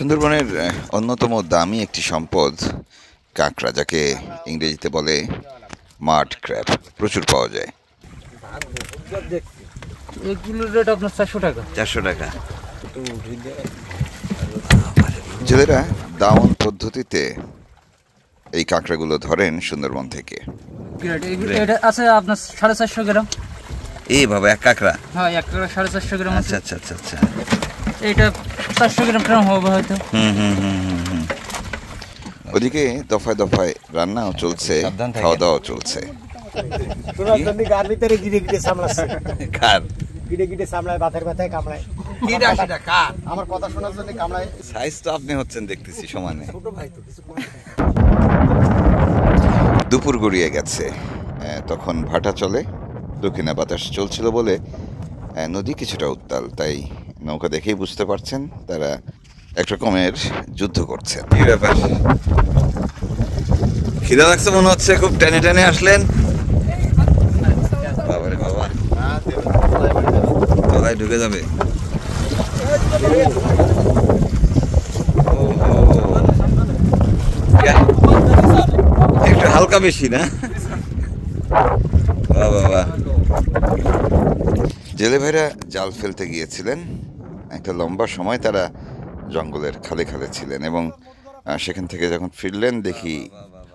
সুন্দরবনের অন্যতম দামি একটি সম্পদ কাঁকড়া যাকে ইংরেজিতে বলে মাড ক্র্যাপ প্রচুর পাওয়া যায়। রেট আপনার চারশো টাকা। চারশো টাকা। জেলেরা দাউন পদ্ধতিতে এই কাঁকড়াগুলো ধরেন সুন্দরবন থেকে। এগুলো এটা আছে আপনার সাড়ে চারশো গ্রাম। এইভাবে এক কাঁকড়া? হ্যাঁ এক টাকা সাড়ে চারশো গ্রাম আচ্ছা আচ্ছা আচ্ছা আচ্ছা। এইটা চারশো গ্রাম ট্রাম হবে হয়তো। হুম হুম হুম হুম হুম। ওদিকে দফায় দফায় রান্নাও চলছে খাওয়া দাওয়াও চলছে। গার ভিতরে গিরে গিরে সামলাচ্ছে কার? গিরে গিরে সামলায় বাথের ব্যথায় কামড়ায়। আমার কথা শোনার জন্য কামড়ায়। সাইজ তো আপনি হচ্ছেন দেখতেছি সমানে। ছোট ভাই তো কিছু দুপুর গড়িয়ে গেছে। আহ, তখন ভাটা চলে দক্ষিণা বাতাস চলছিল বলে নদী কিছুটা উত্তাল তাই নৌকা দেখেই বুঝতে পারছেন তারা এক রকমের যুদ্ধ করছেন। কি ব্যাপার? খিদা লাগছে মনে হচ্ছে খুব টেনে টেনে আসলেন। বাবারে বাবা। তলায় ঢুকে যাবে। একটু হালকা বেশি না? বাহ বাহ। জেলে ভাইরা জাল ফেলতে গিয়েছিলেন। একটা লম্বা সময় তারা জঙ্গলের খালে খালে ছিলেন এবং সেখান থেকে যখন ফিরলেন দেখি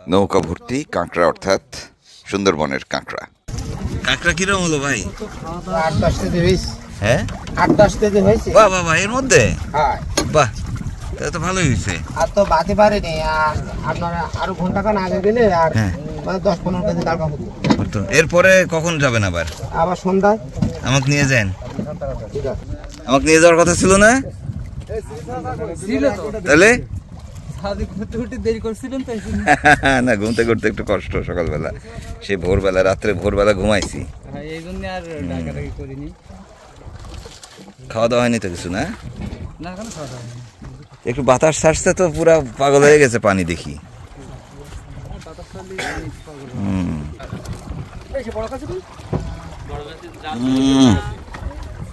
নৌকা ভর্তি কাঁকড়া অর্থাৎ সুন্দরবনের কাঁকড়া। কাঁকড়া কিরম হলো ভাই? আট দশ কেজি হয়েছে হ্যাঁ? আট দশ কেজি হয়েছে বাহ এর মধ্যে? হ্যাঁ বাহ তাহলে তো ভালোই হয়েছে। আর তো বাতে পারেনি আর আপনারা আরও ঘন্টাখান আগে গেলে আর হ্যাঁ। মানে দশ পনেরো কেজি এরপরে কখন যাবেন আবার? আবার সন্ধ্যায় আমাকে নিয়ে যান। ঠিক আছে। আমাকে নিয়ে যাওয়ার কথা ছিল না তাহলে ঘুরতে ঘুরতে। না, ঘুমতে করতে একটু কষ্ট সকালবেলা সেই ভোরবেলা, রাত্রে ভোরবেলা ঘুমাইছি খাওয়া দাওয়া হয়নি তো কিছু, না? একটু বাতাস ছাড়ছে তো, পুরা পাগল হয়ে গেছে পানি দেখি হুম।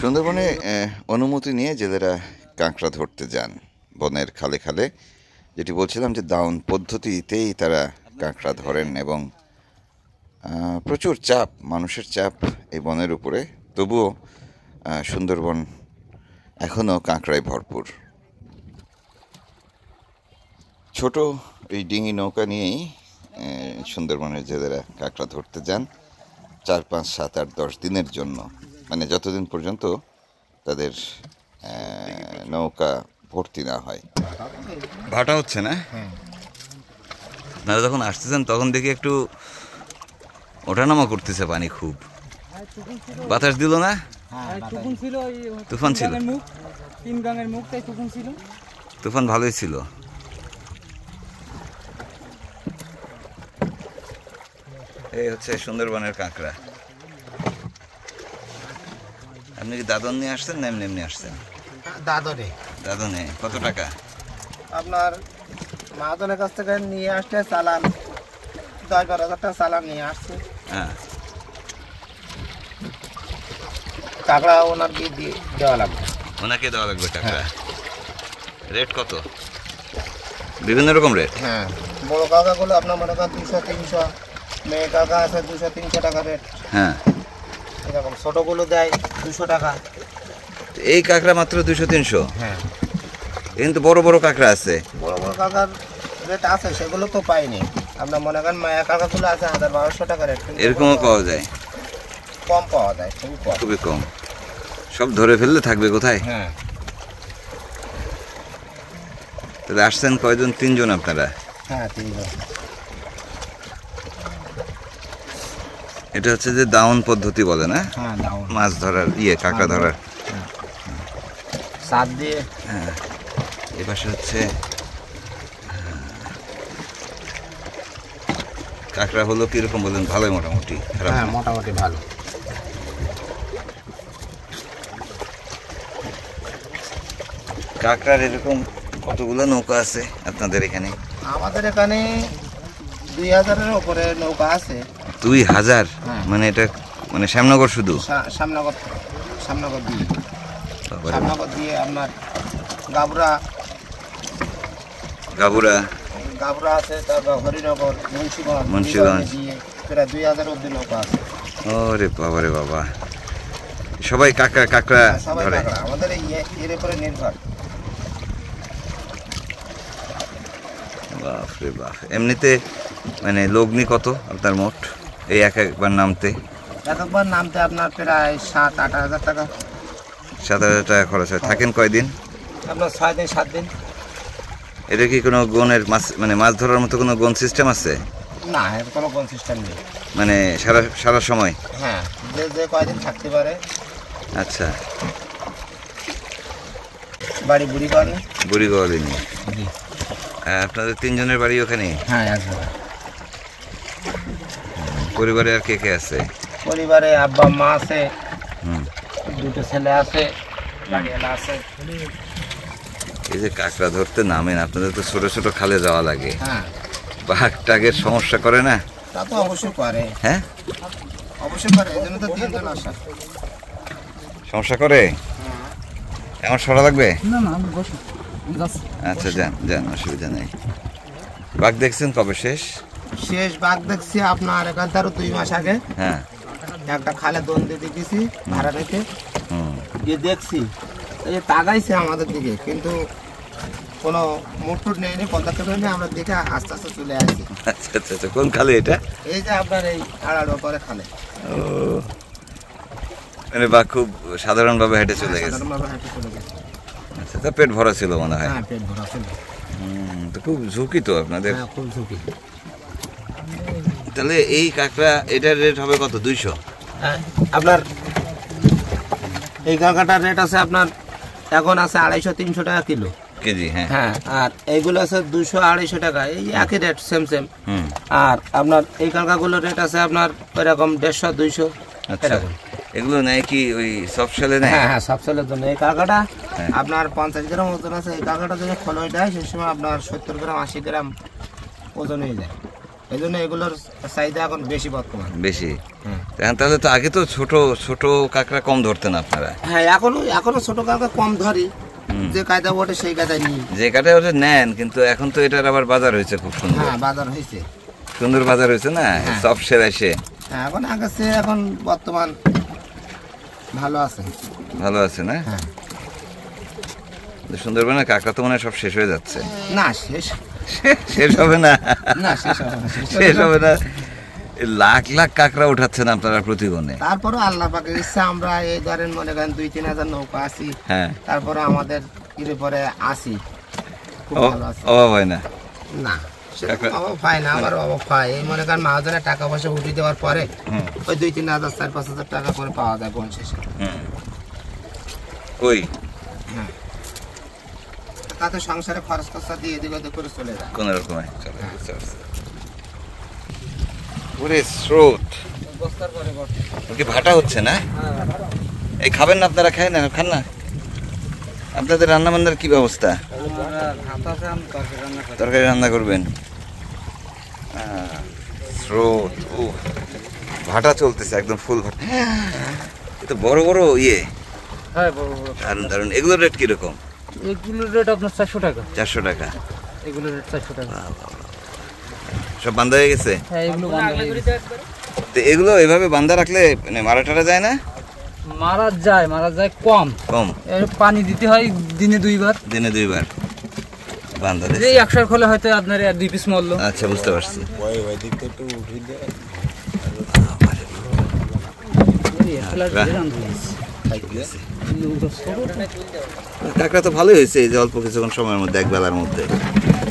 সুন্দরবনে অনুমতি নিয়ে জেলেরা কাঁকড়া ধরতে যান, বনের খালে খালে। যেটি বলছিলাম যে দাউন পদ্ধতিতেই তারা কাঁকড়া ধরেন এবং প্রচুর চাপ, মানুষের চাপ এই বনের উপরে। তবুও সুন্দরবন এখনও কাঁকড়ায় ভরপুর। ছোট এই ডিঙি নৌকা নিয়েই সুন্দরবনের জেলেরা কাঁকড়া ধরতে যান, চার, পাঁচ, সাত, আট, দশ দিনের জন্য। মানে যতদিন পর্যন্ত তাদের নৌকা ভর্তি না হয়। ভাটা হচ্ছে না? আপনারা যখন আসতেছেন, তখন দেখি একটু ওঠানামা করতেছে পানি খুব। বাতাস দিল না? তুফান ছিল। তুফান ভালোই ছিল। এই হচ্ছে সুন্দরবনের কাঁকড়া। আপনি কি দাদন নিয়ে আসছেন না এমনি এমনি আসছেন? দাদরে দাদনে কত টাকা? আপনার মাহাজনের কাছ থেকে নিয়ে আসছে চালান দশ বারো হাজার টাকা চালান নিয়ে আসছে। হ্যাঁ। টাকা ওনার দিয়ে দেওয়া লাগবে। ওনাকে দেওয়া লাগবে টাকা? রেট কত? বিভিন্ন রকম রেট? হ্যাঁ। বড় কাকাগুলো আপনার মনে করেন দুশো তিনশো মেয়ে কাকা আছে দুশো তিনশো টাকা রেট। হ্যাঁ। এরকম ছোটোগুলো দেয় দুশো টাকা। এই কাঁকড়া মাত্র দুশো তিনশো? হ্যাঁ। কিন্তু বড় বড় কাঁকড়া আছে। বড় বড় কাকার রেট আছে সেগুলো তো পাইনি। আপনার মনে করেন মায়া কাকাগুলো আছে হাজার বারোশো টাকা রেট এরকমও পাওয়া যায়। কম পাওয়া যায় খুবই কম। খুবই কম। সব ধরে ফেললে থাকবে কোথায়? হ্যাঁ। তাহলে আসছেন কয়জন? তিনজন আপনারা? হ্যাঁ তিনজন। এটা হচ্ছে যে দাউন পদ্ধতি বলে না? হ্যাঁ মাছ ধরার ইয়ে কাঁকড়া ধরার। সাত দিয়ে। হ্যাঁ। এ পাশে হচ্ছে আহ, কাঁকড়া হলো কীরকম বলেন? ভালোই মোটামুটি হ্যাঁ মোটামুটি ভালো। কাঁকড়ার এরকম কতগুলো নৌকা আছে আপনাদের এখানে? আমাদের এখানে দুই হাজারের উপরে নৌকা আছে। দুই হাজার? হ্যাঁ। মানে এটা মানে শ্যামনগর শুধু? সামনগর সামনগর দিয়ে। বাবারে। সামনগর দিয়ে আপনার গাবরা। গাবুরা? গাবরা আছে তারপর হরিনগর মুন্সিগঞ্জ। মুন্সিগঞ্জ। প্রায় দুই হাজার অব্দি নৌকা আছে। ওরে বাবারে বাবা। সবাই কাঁকড়া কাঁকড়া হ্যাঁ, সবাই ধরে। আমাদের এর উপরে নির্ভর। বাপরে বাপ। এমনিতে মানে লগ্নি কত আপনার মোট? এই এক একবার নামতে। এক একবার নামতে আপনার প্রায় সাত আট হাজার টাকা। সাত হাজার টাকা খরচ হয়। থাকেন কয়দিন? আপনার ছয় দিন সাত দিন। এটা কি কোনো গনের মাছ মানে মাছ ধরার মতো কোনো গন সিস্টেম আছে? না এর কোনো কোন সিস্টেম নেই। মানে সারা সারা সময়? হ্যাঁ যে যে কয়দিন থাকতে পারে। আচ্ছা। বাড়ি বুড়ি করে বুড়ি গোয়ালিনি আপনাদের তিনজনের বাড়ি ওখানে? হ্যাঁ একবার পরিবারে আর কে কে আছে? পরিবারে আব্বা মা আছে। হুম। দুটো ছেলে আছে আছে। এই যে কাঁকড়া ধরতে নামেন আপনাদের তো ছোট ছোট খালে যাওয়া লাগে। হ্যাঁ। বাঘ টাগের সমস্যা করে না? তা তো অবশ্যই করে। হ্যাঁ? অবশ্যই করে এই জন্য তো তিনজন আসা সমস্যা করে? আমার সরা লাগবে? না না আচ্ছা যান যান অসুবিধা নেই। বাঘ দেখছেন কবে শেষ? শেষ বাঘ দেখছি আপনার এখান থেকে দুই মাস আগে। হ্যাঁ। একটা খালে দোন দিয়ে দেখেছি ভাড়া রেখে গিয়ে দেখছি এই যে তাকাইছে আমাদের দিকে কিন্তু কোনো মুটুট নেয়নি পদক্ষেপ নেয়নি আমরা দেখে আস্তে আস্তে চলে আসি আচ্ছা আচ্ছা আচ্ছা কোন খালে এটা? এই যে আপনার এই আড়াড়ো করে খালে। ও। মানে বাঘ খুব সাধারণভাবে হেঁটে চলে গেছে। সাধারণভাবে হেঁটে চলে গেছে। আচ্ছা তা পেট ভরা ছিল মনে হয়। হ্যাঁ পেট ভরা ছিল। হুম, তো খুব ঝুঁকি তো আপনাদের। হ্যাঁ খুব ঝুঁকি। তাহলে এই কাঁকড়া এটার রেট হবে কত? দুইশো? হ্যাঁ আপনার এই কাঁকাটার রেট আছে আপনার এখন আছে আড়াইশো তিনশো টাকা কিলো। কেজি হ্যাঁ। হ্যাঁ আর এইগুলো আছে দুশো আড়াইশো টাকা এই একই রেট সেম সেম আর আপনার এই কাঁকাগুলোর রেট আছে আপনার এরকম দেড়শো দুইশো আচ্ছা। এরকম। এগুলো নেয় কি ওই সব সেলে নেয়? হ্যাঁ হ্যাঁ সব সেলের জন্য। এই কাকাটা হ্যাঁ। আপনার পঞ্চাশ গ্রাম ওজন আছে এই কাকাটা যদি খোলই দেয় সেই সময় আপনার সত্তর গ্রাম আশি গ্রাম ওজন হয়ে যায়। এই জন্য এগুলোর চাহিদা এখন বেশি বর্তমান। বেশি? হ্যাঁ। তাহলে তো আগে তো ছোট ছোট কাঁকড়া কম ধরতেন আপনারা। হ্যাঁ এখনও এখনও ছোট কম ধরি। যে কায়দা ওঠে সেই কায়দায় নিই। যে নেন কিন্তু এখন তো এটার আবার বাজার হয়েছে খুব সুন্দর। হ্যাঁ বাজার হয়েছে। সুন্দর বাজার হয়েছে না? সব সেরা সে হ্যাঁ এখন আগে এখন বর্তমান ভালো আছে। ভালো আছে না? হ্যাঁ। সুন্দরবনে কাঁকড়া তো মনে হয় সব শেষ হয়ে যাচ্ছে। না শেষ শেষ হবে না। শেষ হবে না, লাখ লাখ কাঁকড়া উঠাচ্ছেন আপনারা প্রতিগণে তারপরও আল্লাহ পাকের ইচ্ছা আমরা এই ধরেন মনে করেন দুই তিন হাজার নৌকা আছি। হ্যাঁ। তারপরে আমাদের ইরে পরে আসি অভাব হয় না? না অভাব হয় না আমার অভাব হয়। এই মনে করেন মহাজনের টাকা পয়সা উঠিয়ে দেওয়ার পরে ওই দুই তিন হাজার চার পাঁচ হাজার টাকা করে পাওয়া যায় কোন শেষে ওই হ্যাঁ। তাতে সংসারে খরচ খরচা দিয়ে এদিক ওদিক করে চলে যায়। কোন রকমে চলে ওরে স্রোত। কি ভাটা হচ্ছে না? এই খাবেন না আপনারা খায় না খান না। আপনাদের রান্না বান্নার কি ব্যবস্থা? তরকারি রান্না করবেন? স্রোত ও ভাটা চলতেছে একদম ফুল ভাটা। এ তো বড় বড় ইয়ে। হ্যাঁ বড় বড়। দারুণ দারুণ এগুলোর রেট কীরকম? এগুলোর রেট আপনার চারশো টাকা। চারশো টাকা। এগুলোর রেট চারশো টাকা। সব বান্ধা হয়ে গেছে? হ্যাঁ এগুলো বান্ধা হয়ে গেছে। তো এগুলো এভাবে বান্ধা রাখলে মানে মারা টারা যায় না? মারা যায় মারা যায় কম। কম। এর পানি দিতে হয় দিনে দুইবার। দিনে দুইবার বান্ধা। এই একশোর খোলে হয়তো আপনার আর দুই পিস মরলো। আচ্ছা বুঝতে পারছি। কাঁকড়া তো ভালোই হয়েছে এই যে অল্প কিছুক্ষণ সময়ের মধ্যে এক বেলার মধ্যে।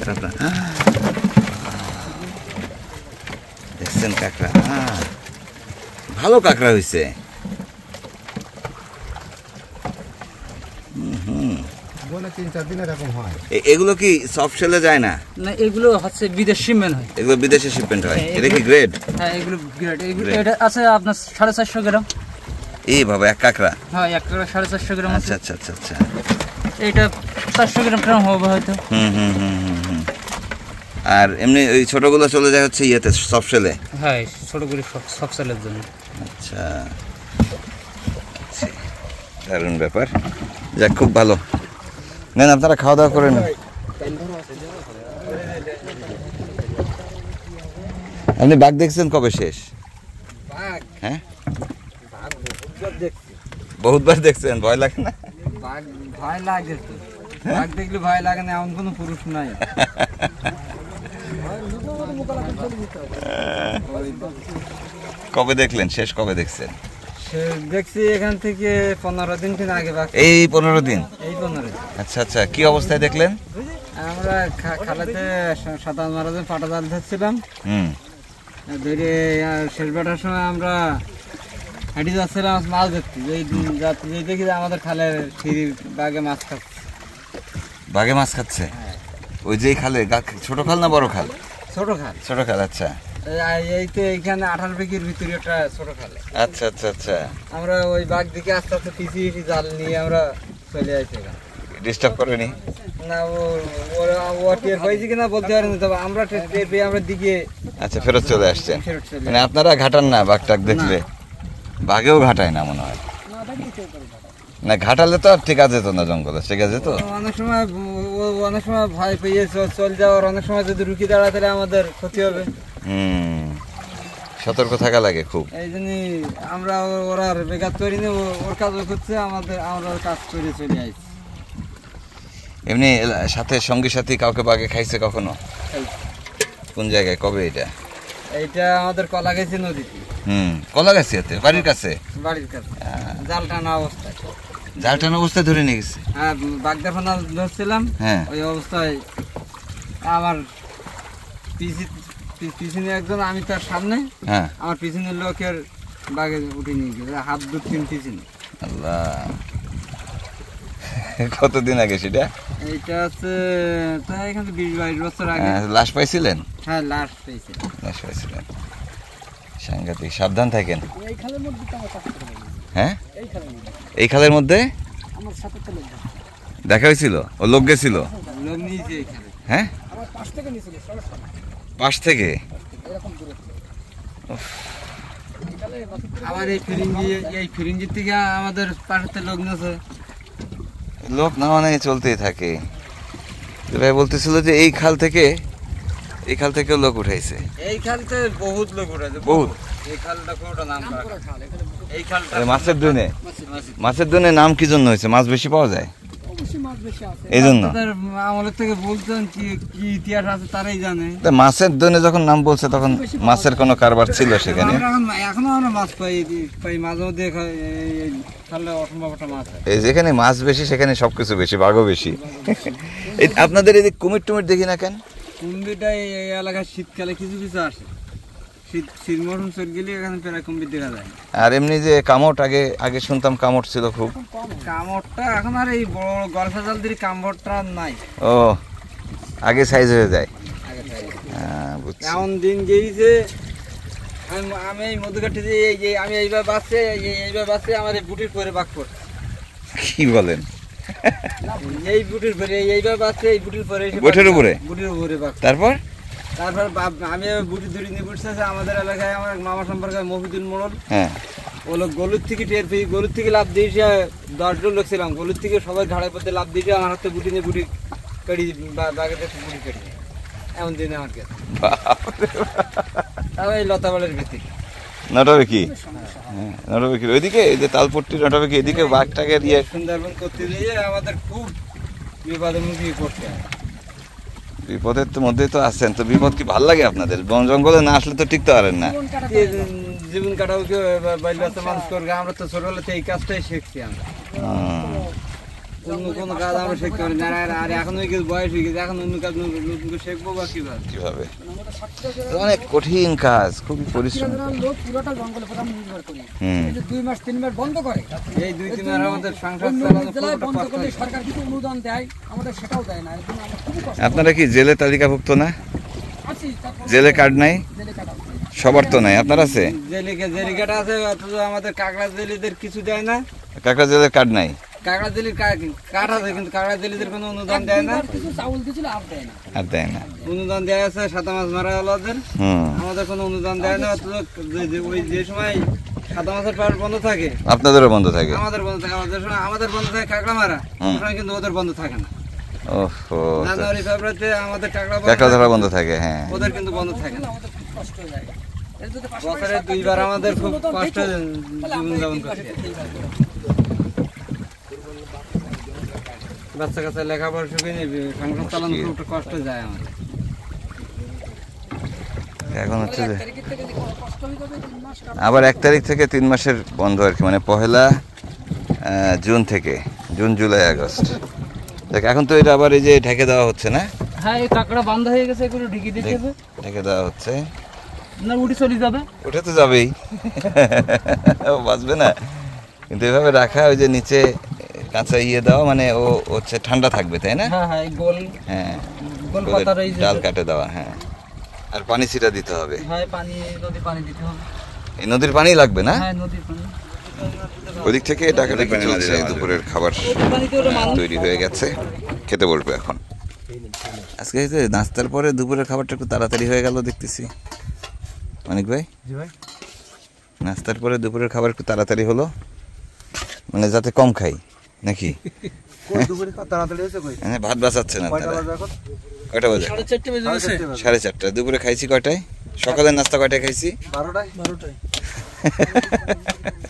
কাঁকড়া দেখছেন কাঁকড়া? ভালো কাঁকড়া হয়েছে। হয়। এগুলো কি সফট সেলে যায় না? না এগুলো হচ্ছে বিদেশ শিপমেন্ট হয়। এগুলো বিদেশে শিপমেন্ট হয়। হ্যাঁ, এটা কি গ্রেড হ্যাঁ এগুলো গ্রেড এগুলো এটা আছে আপনার সাড়ে চারশো গ্রাম। এই বাবা এক কাঁকড়া। হ্যাঁ এক টাকা সাড়ে চারশো গ্রাম আচ্ছা আচ্ছা আচ্ছা আচ্ছা। এইটা চারশো গ্রাম ট্রাম হবে হয়তো। হুম হুম হুম হুম হুম। আর এমনি ওই ছোটগুলো চলে যায় হচ্ছে ইয়েতে সফট সেলে হ্যাঁ ছোট সব সব সেলের জন্য। আচ্ছা। দারুণ ব্যাপার। যাক খুব ভালো। নেন আপনারা খাওয়া দাওয়া করেন আপনি বাঘ দেখছেন কবে শেষ? হ্যাঁ? বহুতবার দেখছেন ভয় লাগে না? ভয় লাগে তো। বাঘ দেখলে ভয় লাগে না এমন কোনো পুরুষ নাই। কবে দেখলেন? শেষ কবে দেখছেন? সে দেখছি এখান থেকে পনেরো দিন দিন আগে এই পনেরো দিন? এই পনেরো দিন। আচ্ছা আচ্ছা কি অবস্থায় দেখলেন? আমরা খালাতে সাঁতার মারা পাটা জাল ধরছিলাম। হুম। ধরে শেষ বেটার সময় আমরা হাঁটি যাচ্ছিলাম মাছ ধরতে। যেই যাচ্ছি যেই দেখি যে আমাদের খালের সিঁড়ি বাগে মাছ খাচ্ছে। বাঘে মাছ খাচ্ছে? ওই যে খালে? ছোট খাল না বড় খাল? ছোট খাল। ছোট খাল আচ্ছা। এই- তো এইখানে আঠারো বিঘির ভিতরে একটা ছোট খালে। আচ্ছা আচ্ছা আচ্ছা। আমরা ওই বাঘ দিকে আস্তে আস্তে পিছিয়ে পিছিয়ে জাল নিয়ে আমরা চলে আসি ডিস্টার্ব করেনি? না ও ও টের পাইছি কিনা বলতে পারেনি তবে আমরা টের পেয়ে আমরা দিকে আচ্ছা ফেরত চলে চলে মানে আপনারা ঘাটান না বাঘ টাক দেখলে? বাঘেও ঘাটায় না মনে হয়। না ঘাটালে তো আর ঠিক আছে তো না জঙ্গলে ঠিক আছে তো? অনেক সময় অনেক সময় ভয় পেয়ে চল যাওয়ার অনেক সময় যদি রুকি দাঁড়াতে তাহলে আমাদের ক্ষতি হবে। হুম সতর্ক থাকা লাগে খুব। এই জন্য আমরা ওরা বেকার তৈরি ও- ওর কাজও করছে আমাদের আমরা কাজ করে চলে আসছি। এমনি সাথে সঙ্গী সাথী কাউকে বাঘে খাইছে কখনো? কোন জায়গায়? কবে এটা? এইটা আমাদের কলা গেছে নদীতে। হুম কলা গাছি বাড়ির কাছে? বাড়ির কাছে। জাল টানা অবস্থায়। জাল টানা অবস্থায় ধরে নিয়ে গেছে? হ্যাঁ বাগদা ফানা ধরছিলাম হ্যাঁ। ওই অবস্থায় আমার পিছি পিছনে একজন আমি তার সামনে হ্যাঁ। আমার পিছনের লোকের বাগে উঠে নিয়ে গেছে হাত দু তিন পিছনে আল্লাহ। কতদিন আগে সেটা? তাই এখান থেকে বিশ বাইশ বছর আগে। হ্যাঁ, লাশ পাইছিলেন? হ্যাঁ লাশ পাইছিলেন। সাংঘাতিক সাবধান থাকেন। হ্যাঁ? এই খালের মধ্যে। দেখা হয়েছিল? ও লোক গেছিল? হ্যাঁ? পাশ থেকে আবার এই ফিরিঙ্গি এই ফিরিঙ্গির থেকে আমাদের পাশের লোক নিয়েছে। লোক না মানে চলতেই থাকে। ভাই বলতেছিল যে এই খাল থেকে এই খাল থেকেও লোক উঠাইছে। এই খাল থেকে বহুত লোক উঠাইছে বহুত? এই খালটা কোনটা নাম করা খাল। এই খালটা মাছের দুনে। মাছের দুনে নাম কি জন্য হয়েছে? মাছ বেশি পাওয়া যায়? এই জন্য মাছের দনে যখন নাম বলছে তখন মাছের কোনো কারবার ছিল সেখানে? এই এই এই যেখানে মাছ বেশি সেখানে সবকিছু বেশি বাঘও বেশি। এই আপনাদের এদিকে কুমির টুমির দেখি না কেন? কুম্বিটা এই এই এলাকায় শীতকালে কিছু কিছু আসে। আর এমনি যে কামট আগে আগে শুনতাম কামট ছিল খুব। কামড়টা এখন আর এই বড় গলফা জাল দিয়ে কামড়টা আর নাই। ও আগে সাইজ হয়ে যায়। হ্যাঁ। এমন দিন গিয়েছে আমি আমি এই মধুকাঠি দিয়ে এই যে আমি এইবার এই- এইবার বাঁচছে আমার এই বুটির পরে বাক পড়ছে কি বলেন? এই বুটির পরে এই- এইবার বাঁচছে এই বুটির পরে বুটের উপরে? বুটির উপরে বাক তারপর? তারপর আমি বুটি ধরে নিয়ে বুঝতেছে আমাদের এলাকায় আমার মামা সম্পর্কে মফিদুল মোড়ল। হ্যাঁ। ও লোক গলুর থেকে টের পেয়ে গলুর থেকে লাভ দিয়েছে দশজন লোক ছিলাম। গলুর থেকে সবাই ঘাড়ের পথে লাভ দিয়েছে আমার হাতে বুটি নিয়ে বুটি কাটি বাগের কাছে বুটি কাটি এমন দিনে আমার কাছে। তাও এই লতাবালের ভিত্তি নটবে কি? হ্যাঁ কি? ওইদিকে এই যে তালপট্টি নটবে কি? এদিকে বাঘটাকে দিয়ে সুন্দরবন করতে দিয়ে আমাদের খুব বিপদের মুখে পড়তে হয়। বিপদের তো মধ্যেই তো আসছেন তো বিপদ কি ভালো লাগে আপনাদের? বন জঙ্গলে না আসলে তো টিকতে পারেন না। জীবন কাটাও কি বাইল বাচ্চা মানুষ করবে আমরা তো ছোটবেলাতে এই কাজটাই শিখছি আমরা। অন্য কোনো কাজ আমরা শিখতে পারি না। আর- আর এখন ওই কিছু বয়স হয়ে গেছে এখন অন্য কাজ নতুন শিখব বা কীভাবে? কীভাবে? অনেক কঠিন কাজ খুবই পরিশ্রম। লোক পুরোটা জঙ্গলে প্রধান নির্ভর করি। হুম। এই দুই মাস তিন মাস বন্ধ করে এই দুই তিন মাস আমাদের সংসার চালানো বন্ধ করলে সরকার কিছু অনুদান দেয় আমাদের সেটাও দেয় না। আপনারা কি জেলে তালিকাভুক্ত না? জেলে কার্ড নাই? সবার তো নাই আপনার আছে? জেলিকে জেলিকাটা আছে অথচ আমাদের কাঁকড়া জেলিদের কিছু দেয় না। কাকা জেলের কার্ড নাই? কাঁকড়া জেলির কা- কাঠ আছে কিন্তু কাঁকড়া জেলিদের কোনো অনুদান দেয় না। চাউল দিয়েছিল আর দেয় না। আর দেয় না। অনুদান দেওয়া আছে সাদা মাছ মারা হলো ওদের। আমাদের কোনো অনুদান দেয় না অথচ ওই যে সময় সাদা মাছের পাড় বন্ধ থাকে আপনাদেরও বন্ধ থাকে? আমাদের বন্ধ থাকে আমাদের সময় আমাদের বন্ধ থাকে কাঁকড়া মারা। সময় কিন্তু ওদের বন্ধ থাকে না। ওহো জানুয়ারি ফেব্রুয়ারিতে আমাদের কাঁকড়া বন্ধ কাঁকড়া ধরা বন্ধ থাকে হ্যাঁ। ওদের কিন্তু বন্ধ থাকে না। আমাদের খুব কষ্ট হয়ে যায়। এর যদি পাশাপাশি বছরে দুইবার আমাদের খুব কষ্ট জীবনযাপন করতে কাজে করতেই পারব। বাচ্চা কাচ্চা লেখাপড়া শিখে নিয়ে সংসার চালানো খুব একটা কষ্ট যায় আমার এখন হচ্ছে যে আবার এক তারিখ থেকে তিন মাসের বন্ধ আর কি মানে পহেলা জুন থেকে জুন জুলাই আগস্ট। দেখ এখন তো এটা আবার এই যে ঢেকে দেওয়া হচ্ছে না? হ্যাঁ এই কাঁকড়া বান্ধা হয়ে গেছে এগুলো ঢেকে দিতে হবে। ঢেকে দেওয়া হচ্ছে। না উঠে চলে যাবে। ওটা তো যাবেই। ও বাঁচবে না। কিন্তু এভাবে রাখা ওই যে নিচে কাঁচা ইয়ে দেওয়া মানে ও হচ্ছে ঠান্ডা থাকবে তাই না? হ্যাঁ হ্যাঁ গোল হ্যাঁ গোল পাতার এই ডাল কাটে দেওয়া হ্যাঁ। আর পানি ছিটা দিতে হবে। হ্যাঁ পানি নদী পানি দিতে হবে। এই নদীর পানি লাগবে না? হ্যাঁ নদীর পানি। ওদিক থেকে ডাকাডাকি চলছে দুপুরের খাবার তৈরি হয়ে গেছে। খেতে বলব এখন। আজকে এই যে নাস্তার পরে দুপুরের খাবারটা একটু তাড়াতাড়ি হয়ে গেল দেখতেছি। অনেক ভাই। নাস্তার পরে দুপুরের খাবার একটু তাড়াতাড়ি হলো মানে যাতে কম খাই। নাকি? তাড়াতাড়ি হয়েছে কই? ভাত বাঁচাচ্ছে না কয়টা বাজে সাড়ে চারটে দুপুরে খাইছি কয়টায়? সকালের নাস্তা কয়টায় খাইছি? বারোটায়? বারোটায়।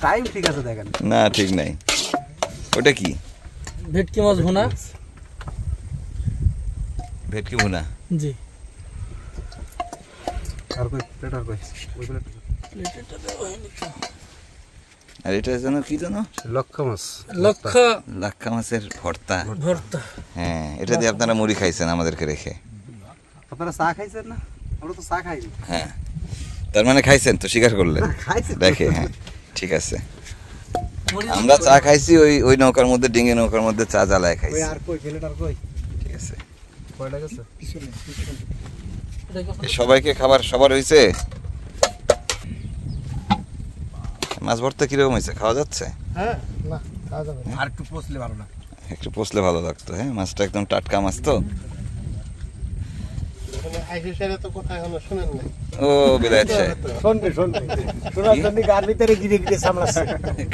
টাইম ঠিক আছে দেখেন। না ঠিক নাই। ওটা কি? ভেটকি মাছ ভুনা। ভেটকি ভুনা? জি। আর কই প্লেট আর কই? ওই প্লেট আর এটা যেন কি মাছ। লক্ষ লাক্ষা মাছের ভর্তা। ভর্তা। হ্যাঁ এটা দিয়ে আপনারা মুড়ি খাইছেন আমাদেরকে রেখে। আপনারা চা খাইছেন না? আমরা তো চা খাই হ্যাঁ। তার মানে খাইছেন তো স্বীকার করলেন। খাইছি দেখে হ্যাঁ ঠিক আছে। আমরা চা খাইছি ওই ওই নৌকার মধ্যে ডিঙে নৌকার মধ্যে চা জ্বালায় ওই খাইছি। আর কই প্লেট কই? ঠিক আছে। কয়টা গেছে? সবাইকে খাবার সবার হয়েছে মাছ ভর্তা কীরকম হয়েছে? খাওয়া যাচ্ছে? আর একটু পচলে ভালো না। একটু পচলে ভালো লাগতো হ্যাঁ? মাছটা একদম টাটকা মাছ তো। ও বিলাইত সাহেব শুনবে শুনবে শোনার জন্য গার ভিতরে গিরে গিরে সামলাচ্ছে।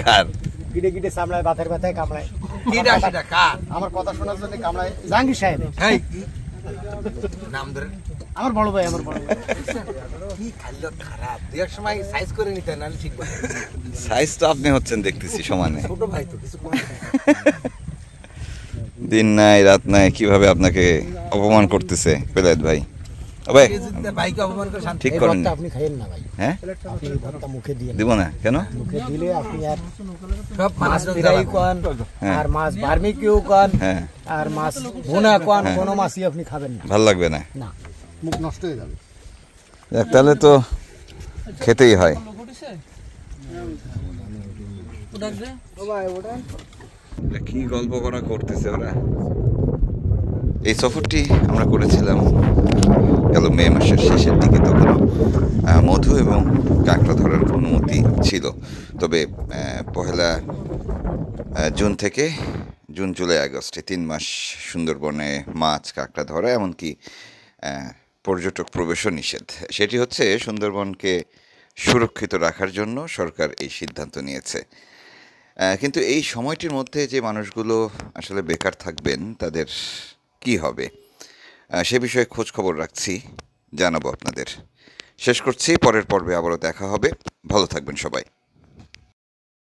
কার? গিরে গিরে সামলায় বাথের ব্যথায় কামড়ায়। কি সেটা? কার? আমার কথা শোনার জন্য কামড়ায়। জাহাঙ্গীর সাহেব। নাম ধরে। আমার বড় ভাই আমার বড় ভাই। কি খাইলো? খারাপ। দুই সময় সাইজ করে নিতে না ঠিক সাইজ তো আপনি হচ্ছেন দেখতেছি সমানে। ছোট ভাই তো কিছু দিন নাই রাত নাই কীভাবে আপনাকে অপমান করতেছে বেলায়েত ভাই? ভাই বাইকে অপমান করে ঠিক করেন। আপনি খাইয়েন না ভাই। হ্যাঁ? আপনি ভর্তা মুখে দিয়ে দিব না কেন? মুখে দিলে আপনি আর সব মাছ ফ্রাই কন হ্যাঁ। আর মাছ বার্মিকিউ কন হ্যাঁ। আর মাছ ভুনা কন কোনো মাছই আপনি খাবেন না। ভালো লাগবে না? না। মুখ নষ্ট হয়ে যাবে। যাক, তাহলে তো খেতেই হয়। কি গল্প করা করতেছে ওরা। এই সফরটি আমরা করেছিলাম গেল মে মাসের শেষের দিকে তখন মধু এবং কাঁকড়া ধরার অনুমতি ছিল। তবে পহেলা জুন থেকে জুন জুলাই আগস্টে তিন মাস সুন্দরবনে মাছ কাঁকড়া ধরা এমনকি পর্যটক প্রবেশও নিষেধ। সেটি হচ্ছে সুন্দরবনকে সুরক্ষিত রাখার জন্য সরকার এই সিদ্ধান্ত নিয়েছে। কিন্তু এই সময়টির মধ্যে যে মানুষগুলো আসলে বেকার থাকবেন, তাদের কি হবে? সে বিষয়ে খোঁজ খবর রাখছি, জানাব আপনাদের। শেষ করছি, পরের পর্বে আবারও দেখা হবে। ভালো থাকবেন সবাই।